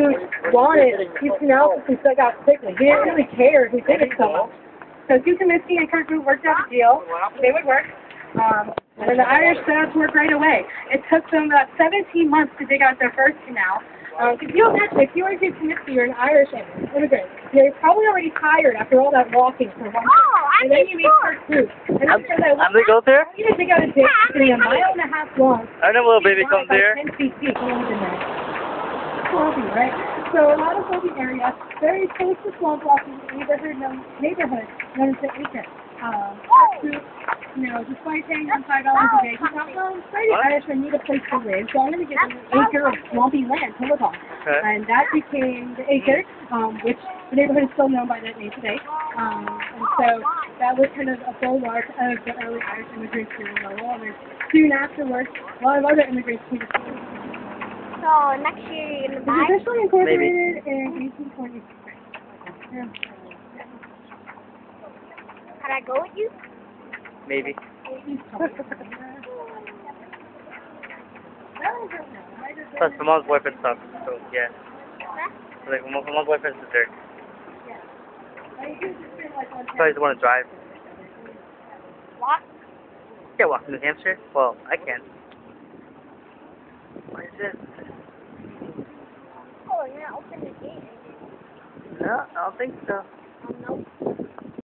who wanted these canals to be dug out quickly. He didn't really care who did it so much. So Hugh Cummiskey and Kirk Boott worked out a deal. They would work. Um, and the Irish set out to work right away. It took them about 17 months to dig out their first canal. Um, if you imagine, if you were Hugh Cummiskey, you're an Irish immigrant, you're probably already tired after all that walking for one Oh, I And then you meet Kirk Boott. And I'm, after that, I'm gonna go there. you need to dig out a ditch that's going to be a mile and a half long. I know a little baby comes by here. 10 feet deep. Holes in there. Swampy, right? So a lot of swampy area, very close to swamp walking neighborhood known, neighborhood known as the Acre. Um, group, you know, despite paying them five dollars a day, he thought, well, Brady What? Irishmen need a place to live, so I'm going to give them an acre of swampy land to live on. Okay. And that became the Acre, um, which the neighborhood is still known by that name today. Um, and so that was kind of a bulwark of the early Irish immigrants here in Lowell. And soon afterwards, a lot of other immigrants came to Lowell. So next year you're gonna was buy. officially incorporated in 1846. Yeah. Can I go with you? Maybe. Plus, my mom's boyfriend sucks. So yeah. Like my, my mom's boyfriend's a jerk. So I just want to drive. What? Yeah, walk to New Hampshire. Well, I can. Oh, you're gonna open the gate. No, I don't think so. Oh, nope.